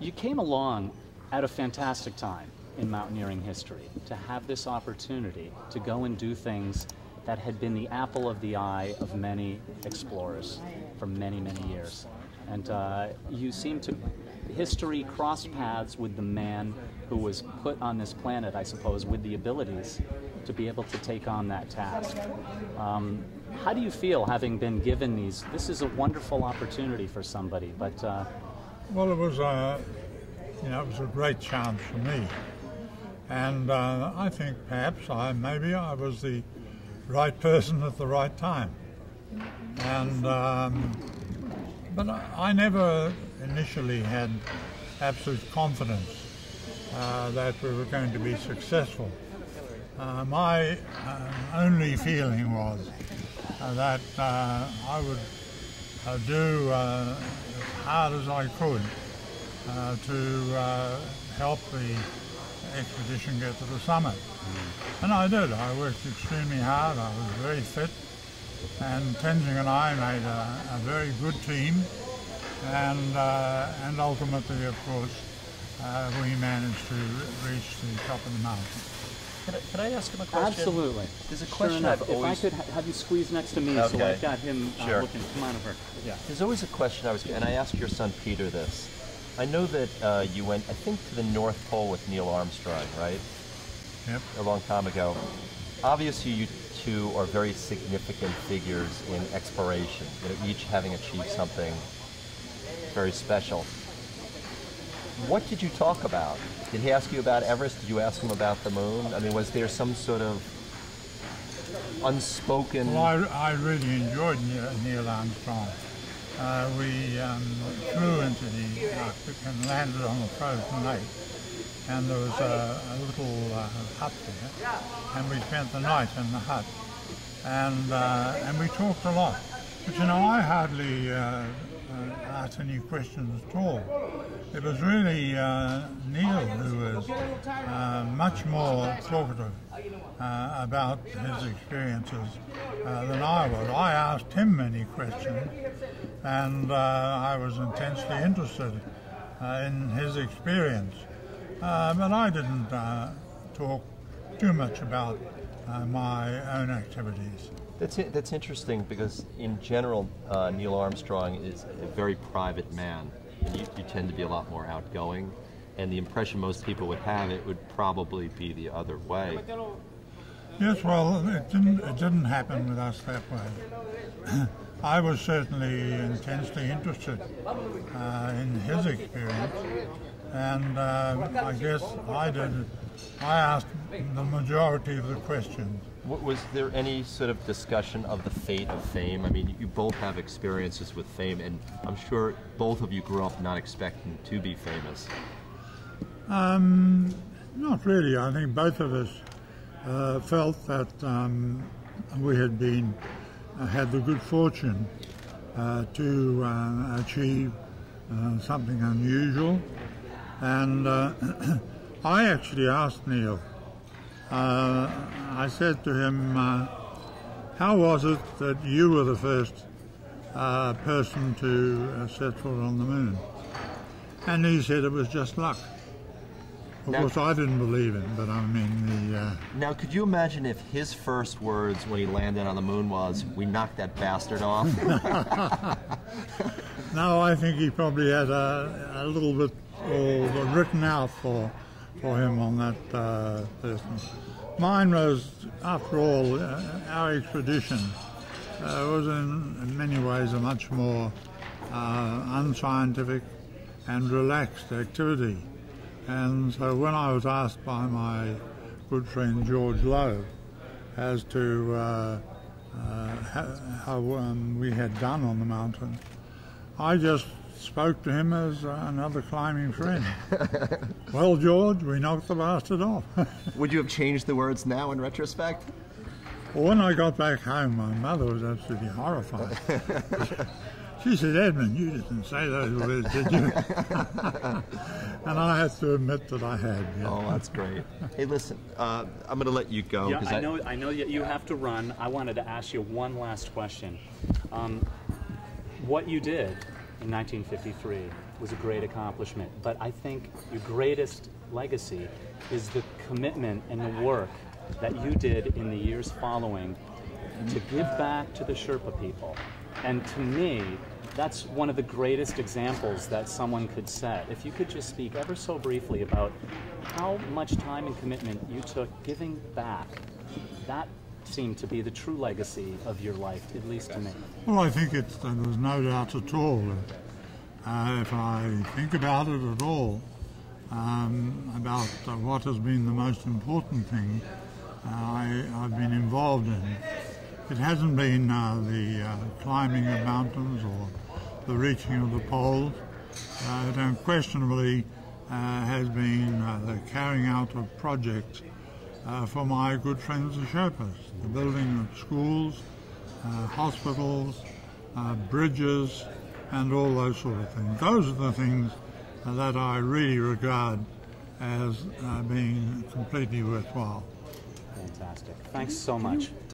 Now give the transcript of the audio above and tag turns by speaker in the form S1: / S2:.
S1: you came along at a fantastic time in mountaineering history to have this opportunity to go and do things that had been the apple of the eye of many explorers for many, many years. And uh, you seem to, history crossed paths with the man who was put on this planet, I suppose, with the abilities to be able to take on that task. Um, how do you feel having been given these? This is a wonderful opportunity for somebody, but. Uh,
S2: well, it was a, you know, it was a great chance for me, and uh, I think perhaps I maybe I was the right person at the right time, and um, but I, never initially had absolute confidence uh, that we were going to be successful. Uh, my uh, only feeling was uh, that uh, I would uh, do as hard as I could to help the expedition get to the summit. Mm. And I did. I worked extremely hard. I was very fit. And Tenzing and I made a, a very good team. And, uh, and ultimately, of course, uh, we managed to reach the top of the mountain.
S3: Can I, can I ask him a question?
S1: Absolutely.
S3: There's a question
S1: sure
S3: I've
S1: if. I could have you squeeze next to me,
S3: okay.
S1: so I've got him uh,
S3: sure.
S1: looking. Come on over. Yeah.
S3: There's always a question I was, and I asked your son Peter this. I know that uh, you went, I think, to the North Pole with Neil Armstrong, right?
S2: Yep.
S3: A long time ago. Obviously, you two are very significant figures in exploration. You know, each having achieved something very special. What did you talk about? Did he ask you about Everest? Did you ask him about the moon? I mean, was there some sort of unspoken?
S2: Well, I, I really enjoyed Neil Armstrong. Uh, we um, flew into the Arctic and landed on the frozen lake. And there was a, a little uh, hut there, and we spent the night in the hut. And, uh, and we talked a lot. But you know, I hardly uh, uh, asked any questions at all. It was really uh, Neil who was uh, much more talkative uh, about his experiences uh, than I was. I asked him many questions, and uh, I was intensely interested uh, in his experience. but I didn't talk too much about my own activities.
S3: That's that's interesting because in general, Neil Armstrong is a very private man you, you tend to be a lot more outgoing. And the impression most people would have it would probably be the other way.
S2: Yes, well, it didn't, it didn't happen with us that way. I was certainly intensely interested uh, in his experience, and uh, I guess I did. I asked the majority of the questions.
S3: Was there any sort of discussion of the fate of fame? I mean, you both have experiences with fame, and I'm sure both of you grew up not expecting to be famous.
S2: Um, not really. I think both of us uh, felt that um, we had been uh, had the good fortune uh, to uh, achieve uh, something unusual, and uh, I actually asked Neil uh, I said to him, uh, how was it that you were the first uh, person to uh, set foot on the moon? And he said it was just luck. Of now, course, I didn't believe him, but I mean the. Uh,
S3: now, could you imagine if his first words when he landed on the moon was, "We knocked that bastard off"?
S2: no, I think he probably had a, a little bit all written out for for him on that uh, person. Mine was, after all, uh, our expedition uh, was in, in, many ways a much more uh, unscientific and relaxed activity. And so when I was asked by my good friend George Lowe as to uh, uh, how, um, we had done on the mountain, I just spoke to him as uh, another climbing friend. well, George, we knocked the bastard off.
S3: Would you have changed the words now in retrospect?
S2: Well, when I got back home, my mother was absolutely horrified. she said, Edmund, you didn't say those words, did you? and I have to admit that I had.
S3: Yeah. Oh, that's great. Hey, listen, uh, I'm going to let you go.
S1: Yeah, I, I, know, I know you have to run. I wanted to ask you one last question. Um, what you did in 1953 was a great accomplishment, but I think your greatest legacy is the commitment and the work that you did in the years following to give back to the Sherpa people. And to me, that's one of the greatest examples that someone could set. If you could just speak ever so briefly about how much time and commitment you took giving back, that seemed to be the true legacy of your life, at least to me.
S2: Well, I think it's, uh, there's no doubt at all. Uh, if I think about it at all, um, about uh, what has been the most important thing uh, I, have been involved in, it hasn't been uh, the uh, climbing of mountains or the reaching of the poles. it unquestionably has been the carrying out of projects uh, for my good friends the Sherpas, the building of schools, uh, hospitals, uh, bridges, and all those sort of things. Those are the things that I really regard as uh, being completely worthwhile.
S1: Fantastic. Thanks so much.